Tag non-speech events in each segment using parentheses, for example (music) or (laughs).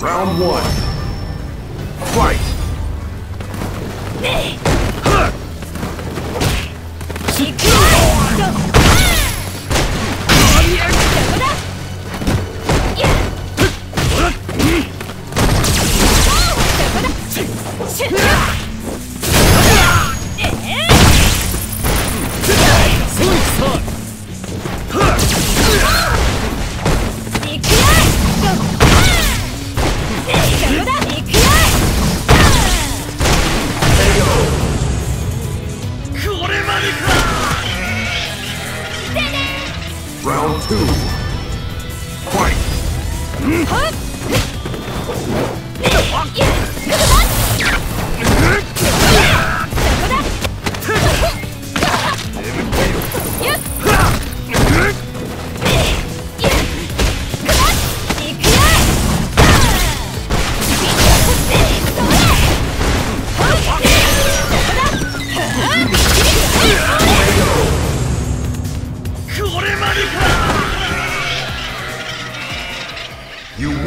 Round one. Fight! (laughs) Round two. Fight!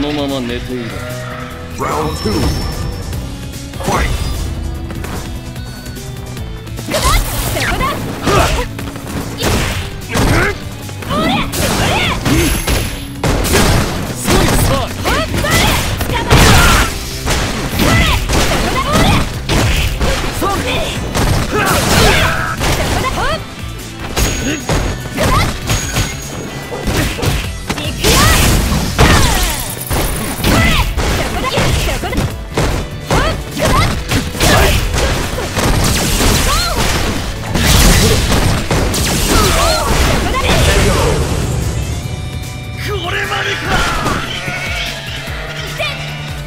のまま寝ていろ Round 2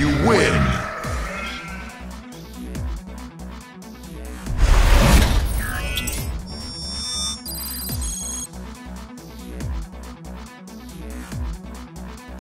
You win!